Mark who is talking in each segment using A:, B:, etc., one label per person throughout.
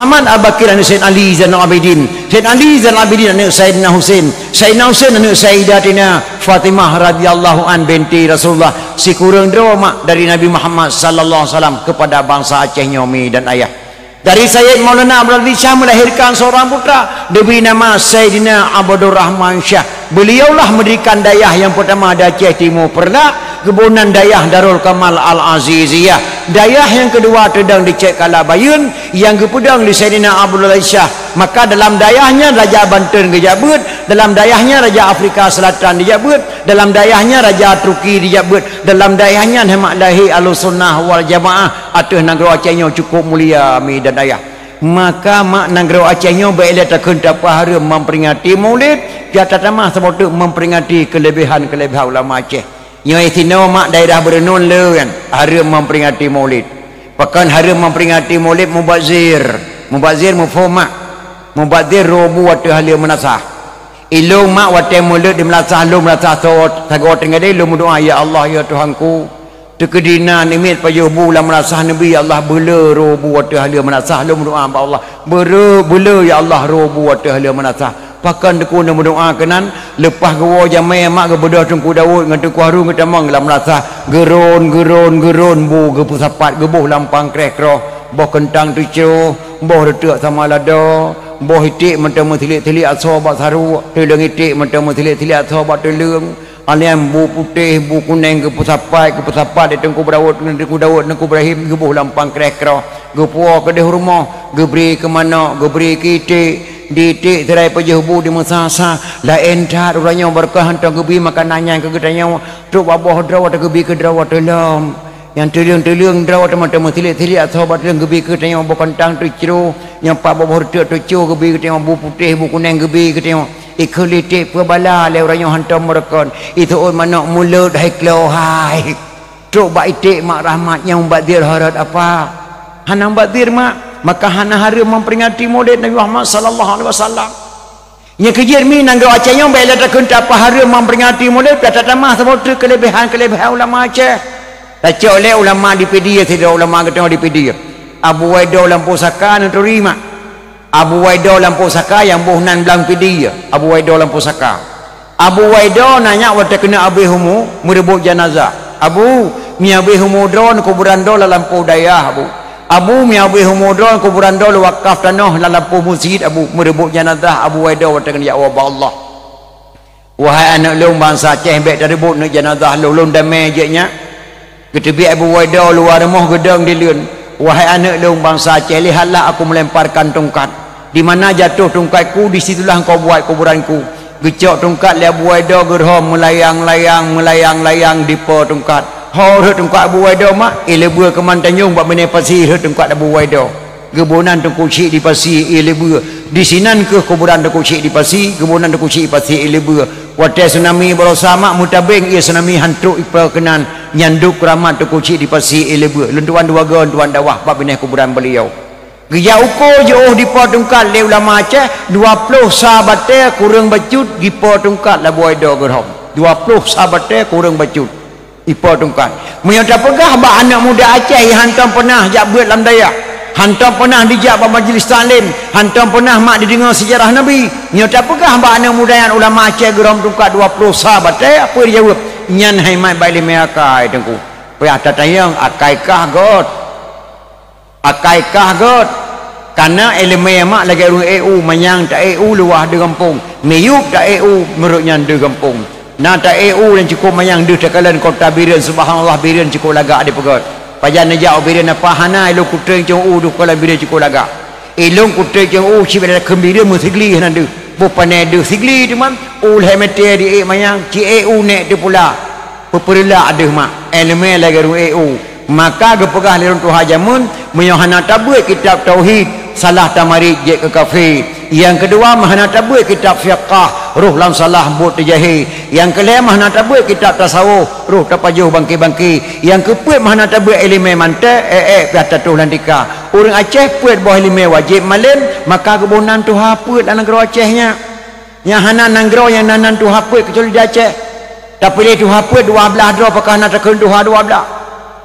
A: Ahmad Abakir anak Sayyid Ali Zainal Abidin. Sayyid Ali Zainal Abidin anak Sayyidina Hussein. Sayyidina Hussein anak Sayyidatina Fatimah radhiyallahu an binti Rasulullah. Si kurang mak dari Nabi Muhammad sallallahu alaihi wasallam kepada bangsa Aceh Nyomi dan ayah. Dari Sayyid Maulana Abdul Syah melahirkan seorang putra. Diberi nama Sayyidina Abdul Rahman Syah beliaulah mendirikan dayah yang pertama di Aceh Timur. Pernah kebunan dayah Darul Kamal Al-Aziziyah dayah yang kedua terdang di Cek Kalabayun. Yang kepedang di Sayyidina Abdul Syah maka dalam dayahnya Raja Banten dijabut dalam dayahnya Raja Afrika Selatan dijabut dalam dayahnya Raja Turki dijabut dalam dayahnya Hemat Lahi Al-Sunnah Wal Jamaah. Atas negara Acehnya cukup mulia mi dan dayah. Maka mak negara Acehnya baiklah tak harum memperingati maulid. Jatah tamah sebab memperingati kelebihan-kelebihan ulama Aceh yang istimewa mak daerah berenun le kan? Hari memperingati maulid. Pakan hari memperingati maulid mubazir. Mubazir mufoma mubazir robu waktu ahli menasah. Ilung mak waktu maulid di menasah lu menasah sawat tagot tengah dia lu doa ya Allah ya Tuhanku tekedina nimit payuh bu lah menasah nabi ya Allah bela robu waktu ahli menasah. Lu doa Allah bela bela ya Allah robu waktu ahli menasah pakan deku nak berdoa kenan lepas gewa jamai mak ke bedah tungku daud dengan tungku haru ke tamang dalam rasa geron geron geron bu ke pusapat gebuh lampang krek roh boh kentang tu cio boh retuk sama lada boh itik mentang mentilik tilik aso bak saru telung itik mentang mentilik tilik aso bak telung alian bu putih bu kuning ke pusapat ke pusapat di tungku daud dengan tungku daud tungku ibrahim gebuh lampang krek roh gepuah ke rumah geberi ke mana geberi ke itik didik terai pejuh bu di mesasa. La entar uranya berkah hantar gebi makanannya ke gedanya tu babah drawa ta gebi ke drawa dalam. Yang teliung-teliung drawa ta mata metilik-tilik atau bat yang gebi ke tanya bu kentang tu ceru yang pak babah tu tu ceru gebi ke tanya bu putih bu kuning gebi ke tanya ikhlitik pebala le uranya hantar mereka. Itu oi mana mulut hai hai. Tu ba itik mak rahmat yang badir harat apa? Hanam badir mak maka hana hari memperingati maulid Nabi Muhammad sallallahu alaihi wasallam. Yang kejir mi nang Aceh yang baiklah tak kunta apa hari memperingati maulid kata tamah sebab tu kelebihan-kelebihan ulama Aceh. Baca oleh ulama di PD tidak ulama kata di PD Abu Waidah lampu saka nak terima. Abu Waidah lampu saka yang buhnan belang PD Abu Waidah lampu saka Abu Waidah nanya waktu kena Abu Humu merebut jenazah. Abu mi Abu Humu drone kuburan dola lampu dayah Abu Abu mi Abu Humudron kuburan dulu wakaf tanah dalam lampu masjid Abu merebut jenazah Abu Waida watakan ya Allah Wahai anak lung bangsa Aceh baik dari rebut nak jenazah lu damai je nya Ketepi Abu Waida luar rumah gedang di lun. Wahai anak lung bangsa Aceh lihatlah aku melemparkan tongkat. Di mana jatuh tongkatku di situlah kau buat kuburanku. Gecok tongkat li Abu Waida gerhom melayang-layang melayang-layang di po tongkat Hau rut tungkat Abu Waidah mak. Ile bua ke Mantanyung Buat benda pasi rut tungkat Abu Waidah Gebunan tungku cik di pasi Ile bua. Di sinan ke kuburan tungku cik di pasi Gebunan tungku cik di pasi Ile bua. Tsunami berosa mak. Mutabing ia tsunami hantuk Ipal kenan Nyanduk keramat tungku cik di pasi Ile bua. Lentuan dua ga Lentuan dawah Buat benda kuburan beliau. Gaya ukur jauh di po tungkat Le ulama Aceh. 20 sahabatnya kurang bacut Di po tungkat Abu Waidah gerhom 20 sahabatnya kurang bacut Ipa tungkat. Mereka tak pegah bah anak muda Aceh yang hantam pernah jak buat dalam daya. Hantam pernah dijak pada majlis taklim. Hantam pernah mak didengar sejarah Nabi. Mereka tak pegah bah anak muda yang ulama Aceh geram tungkat 20 sahabat. Eh, apa dia jawab? Nyan hai mai baili mereka tengku. Payah tak tayang akaikah god. Akaikah god. Karena elemen mak lagi EU menyang tak EU luah di kampung. Meyup tak EU menurutnya di kampung. Nah tak EU dan cukup mayang duh takalan kota birin subhanallah birin cukup lagak di pegot. Pajan najak birin apa hana ilo kutreng cung u duh kala birin cukup lagak. Ilung kutreng cung u ci bela kembira mu sigli hanan duh. Bu pane sigli tu man ul hemete di mayang ci EU nek tu pula. Peperla ada mak elemen lagi ru EU. Maka gepegah lirun tu hajamun menyohana tabuik kitab tauhid salah tamari je ke kafe. Yang kedua mahana tabui kitab fiqah ruh lam salah but jahi yang kelima mahana tabui kitab tasawuf ruh tapajuh bangki-bangki. Yang keempat mahana tabui elemen mantek. eh eh piata tu lantika orang Aceh puat buah elemen wajib malam maka kebunan tu hapa anak negara Acehnya. Yang hana nanggro yang nanan tu hapa kecuali di Aceh. Tapi dia tu hapa dua belah dua pakah nak terkendu dua belah?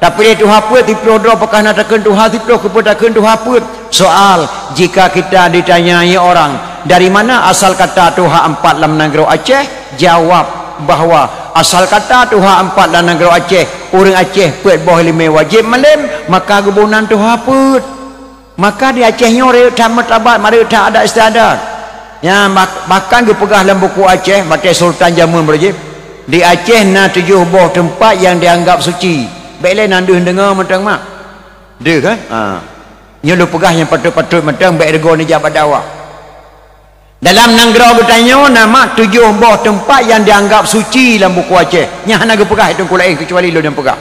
A: tapi itu tuha pun di prodo pekah nak takkan tuha di kepada kan tuha pun soal jika kita ditanyai orang dari mana asal kata tuha empat dalam negeri Aceh? Jawab bahawa asal kata tuha empat dalam negeri Aceh orang Aceh pet boh lima wajib malam maka kebunan tuha pun maka di Acehnya orang tak matabat mereka tak ada istiadat. Ya, bahkan dia pegah dalam buku Aceh Mata Sultan Jamun berjib di Aceh na tujuh buah tempat yang dianggap suci baiklah nandu dengar mentang mak dia kan ha. Nya lu pegah yang patut-patut mentang baik rego ni jabat dakwah. Dalam negara bertanya nama tujuh buah tempat yang dianggap suci dalam buku Aceh. Nya hana ge pegah itu kulain kecuali lu yang pegah.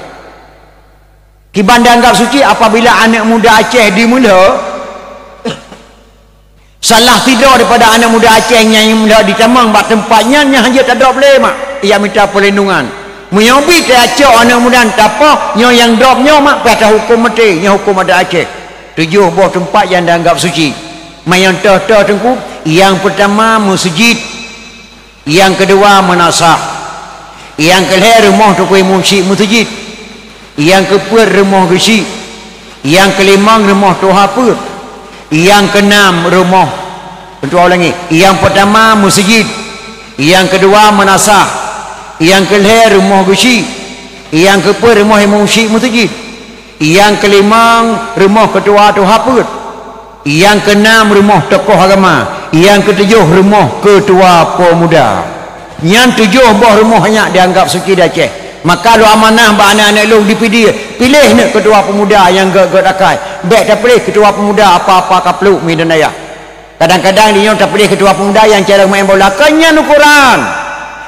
A: Kiban dianggap suci apabila anak muda Aceh dimula salah tidur daripada anak muda Aceh yang mula ditamang bak tempatnya nya hanya tak ada boleh mak. Ia minta perlindungan. Menyobi ke anak muda tak apa yang dropnya mak pada hukum mati nya hukum ada Aceh. Tujuh buah tempat yang dianggap suci. Mayan tah-tah tengku yang pertama masjid. Yang kedua menasah yang kelima rumah tu kuih musyik masjid. Yang keempat rumah besi yang kelima rumah tu apa. Yang keenam rumah. Untuk orang lagi. Yang pertama masjid. Yang kedua menasah yang kelima rumah besi yang keempat rumah musyik masjid yang kelima rumah ketua tu haput yang keenam rumah tokoh agama. Yang ketujuh rumah ketua pemuda. Yang tujuh buah rumah banyak dianggap suci ceh maka lu amanah ba anak-anak lu dipilih pilih ni ketua pemuda yang gak-gak dakai baik tak pilih ketua pemuda apa-apa kapluk mi dan ayah kadang-kadang dia tak pilih ketua pemuda yang cara main bola. Kenyan ukuran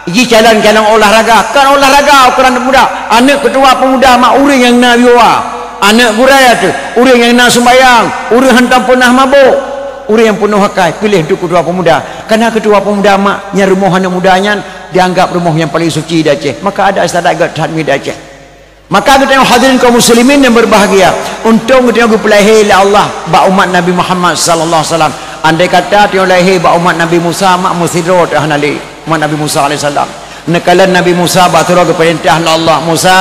A: Iji jalan-jalan olahraga. Kan olahraga ukuran pemuda. Anak ketua pemuda mak uri yang nabi wa anak guraya tu orang yang nak sembayang orang hantar pernah mabuk. Orang yang penuh hakai pilih untuk kedua pemuda. Kerana kedua pemuda maknya rumah anak mudanya dianggap rumah yang paling suci di Aceh. Maka ada istiadat agak tahmid di Aceh. Maka kita tengok hadirin kaum muslimin yang berbahagia. Untung kita tengok pelahir oleh Allah bak umat Nabi Muhammad wasallam. Andai kata tengok lahir bak umat Nabi Musa mak musidro nali umat Nabi Musa salam nekalan Nabi Musa bak turun ke perintah Allah Musa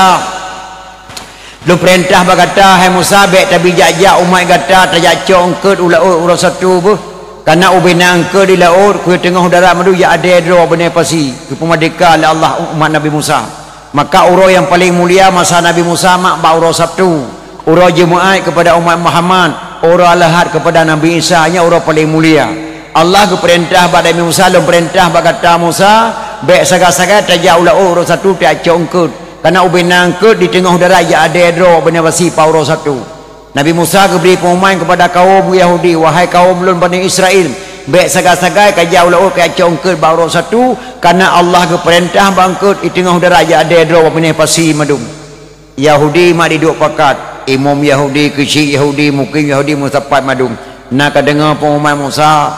A: Lu perintah berkata hai Musa baik tapi jajak umat kata tajak cong ke ulau urus satu bu. Karena ubina ke di laut ke tengah udara madu ya ada dro benar pasi. Ke pemadika oleh Allah umat Nabi Musa. Maka uro yang paling mulia masa Nabi Musa mak ba uro Sabtu. Uro Jumaat kepada umat Muhammad, uro Ahad kepada Nabi Isa nya uro paling mulia. Allah ke perintah pada Nabi Musa, lu perintah berkata Musa, baik saga-saga tajak ulau urus satu tak cong ke kerana ubin nangkut di tengah udara ya ada dro benar basi pauro satu. Nabi Musa beri pengumuman kepada kaum Yahudi wahai kaum belum Bani Israel baik sagai-sagai kajau lau ke congkut pauro satu. Kerana Allah ke perintah bangkut di tengah udara ya ada dro benar basi madum Yahudi mak duduk pakat imam Yahudi kecil Yahudi mungkin Yahudi musapat madum. Nak dengar pengumuman Musa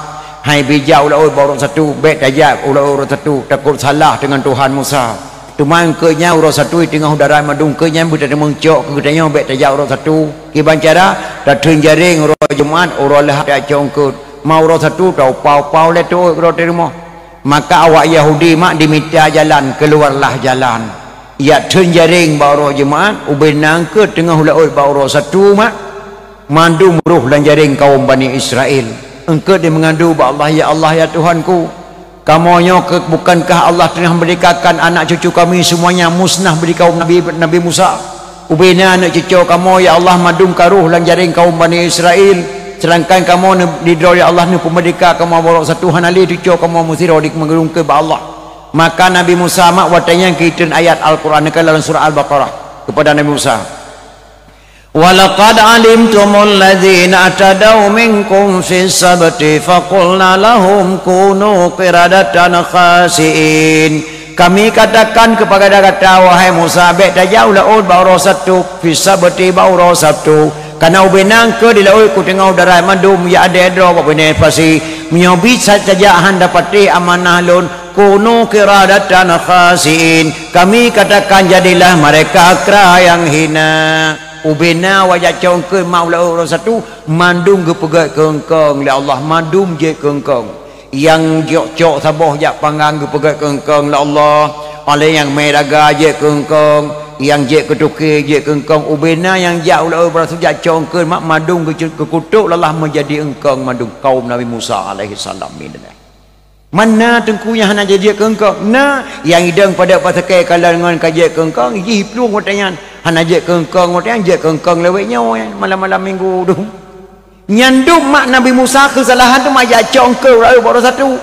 A: hai bijak ulau baru satu. Baik tajak ulau satu. Takut salah dengan Tuhan Musa. Tuman ke nya urus satu tengah udara madung ke nya budak mengcok ke gedanya bet tajak urus satu. Ki bancara dah tun jaring urus jumat urus lah dak congkut. Mau urus satu tau pau-pau le tu urus terima maka awak Yahudi mak diminta jalan keluarlah jalan. Ya tun jaring baru jumat ubenang ke tengah ulaul baru satu mak. Mandum ruh dan jaring kaum Bani Israel engkau dia mengandu Allah ya Allah ya Tuhanku Kamunya ke, bukankah Allah telah berdekakan anak cucu kami semuanya musnah beri kaum Nabi Nabi Musa. Ubina anak cucu kamu ya Allah madum karuh lan jaring kaum Bani Israel. Sedangkan kamu di ya Allah ni pemerdeka kamu bawa satu hanali cucu kamu musiro di mengerung ke Allah. Maka Nabi Musa mak watanya kita ayat Al-Quran dalam surah Al-Baqarah kepada Nabi Musa. ولقد علمتم الذين اعتدوا منكم في السبت فقلنا لهم كونوا قردة خاسئين kami katakan kepada kata wahai Musa baik dah jauh laut bau satu bisa berti bau satu karena ubenang ke di laut ku tengah udara mandum ya ada ada apa benda pasti menyobi saja han dapati amanah lun kunu kiradatan khasin kami katakan jadilah mereka kera yang hina ubena wajah congke maula orang satu mandum ke pegat kengkong. La Allah mandum je kengkong. Yang jok cok sabah jak pangang ke pegat kengkong la Allah. Oleh yang meraga je kengkong. Yang je ketuke je kengkong. Ubena yang jauh lah berasa jak congkeun mak madung ke ke kutuk lelah menjadi engkong madung kaum Nabi Musa alaihi salam ini mana tengku yang hana jadi kengkong? Na yang idang pada patakai kalau dengan kaji kengkong ji pelung katanya hana je kengkong katanya je kengkong lewetnya malam-malam minggu tu. Nyandum mak Nabi Musa kesalahan tu mak jak congkeun lah baru satu.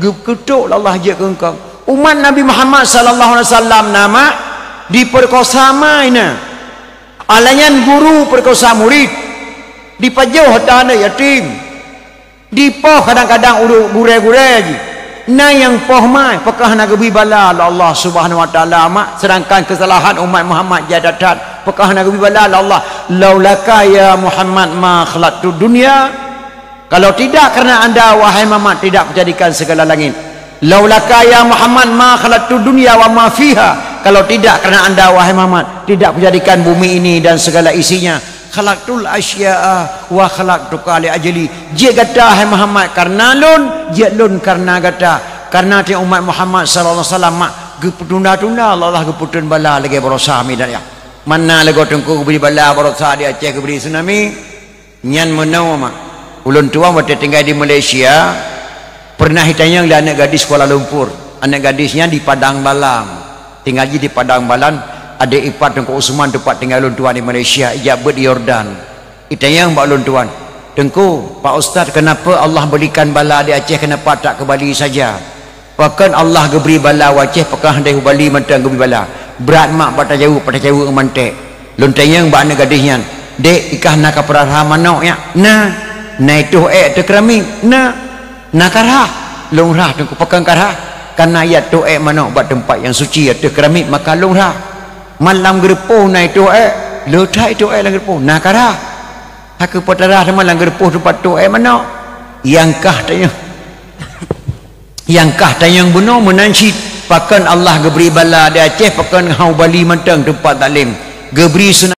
A: Kutuk Allah je kengkong. Umat Nabi Muhammad sallallahu alaihi wasallam nama diperkosa maina. Alanyan guru perkosa murid. Dipajau hatana yatim. Dipoh kadang-kadang ulu gure-gure aja na yang poh mai pekah nak gebi bala. Allah Subhanahu wa taala mak sedangkan kesalahan umat Muhammad jadatat pekah nak gebi bala Allah laulaka ya Muhammad ma khalaqtu dunya? Kalau tidak karena anda wahai Muhammad tidak menjadikan segala langit. Laulaka ya Muhammad ma khalaqtu dunya wa ma fiha? Kalau tidak kerana anda wahai Muhammad tidak menjadikan bumi ini dan segala isinya khalaqtul asya'a wa khalaqtuka li ajli. Je gata hai Muhammad karena lun je lun karena gata. Karena ti umat Muhammad sallallahu alaihi wasallam mak geputunda-tunda Allah Allah geputun bala lagi berosa mi dan ya. Mana lego tengku beri bala berosa di Aceh beri tsunami? Nyan menau mak. Ulun tua waktu tinggal di Malaysia. Pernah hitanya anak gadis Kuala Lumpur. Anak gadisnya di Padang Balam. Tinggal di Padang Balan ada ipar Tengku Usman tempat tinggal lun tuan di Malaysia ijabut di Yordan. Itu yang pak lun tuan Tengku Pak Ustaz kenapa Allah berikan bala di Aceh kenapa tak ke Bali saja? Bahkan Allah beri bala di Aceh pekah dari Bali mentang beri bala. Berat mak pada jauh pada jauh ke mantek lun tayang bak anak gadisnya dek ikah nak ke perahah manok ya nah. Nah itu eh terkerami nah. Nak karah? Lung rah tengku pekan karah. Karena ayat tu eh mana buat tempat yang suci ada keramik maka lungrah malam gerpuh naik tu eh. Letak tu eh lang gerpuh. Nak karah aku potarah malam gerpuh tempat tu eh mana? Yang kah tanya. Yang kah tanya yang benar menansi pakan Allah geberi bala di Aceh pakan hau bali mentang tempat taklim geberi